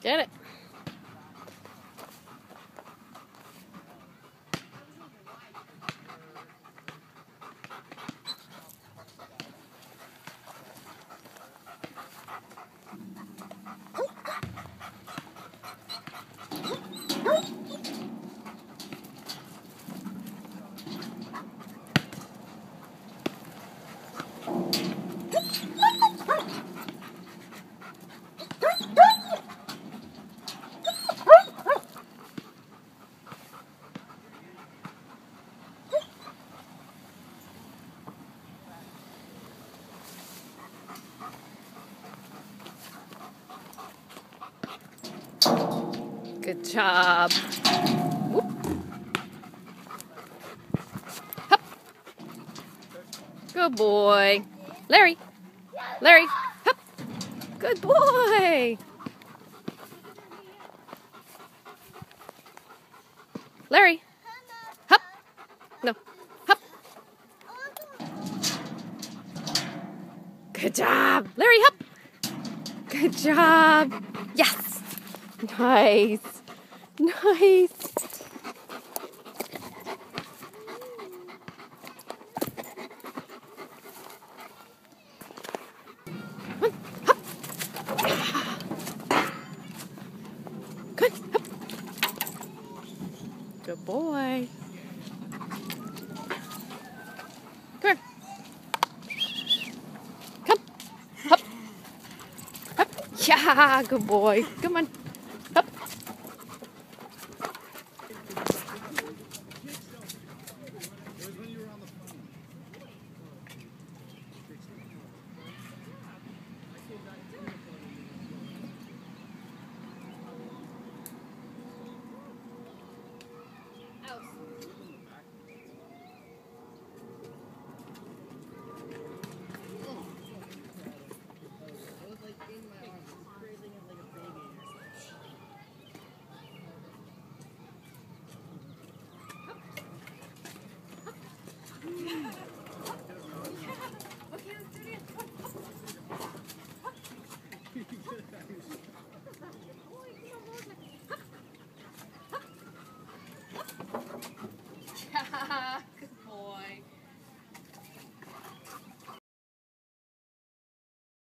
Get it. Good job. Hup. Good boy. Larry. Larry. Hup. Good boy. Larry. Hup. No. Hup. Good job. Larry, hup. Good job. Yes. Nice. Nice. Good. Boy. Come. Hup. Hup. Yeah, good boy. Come on.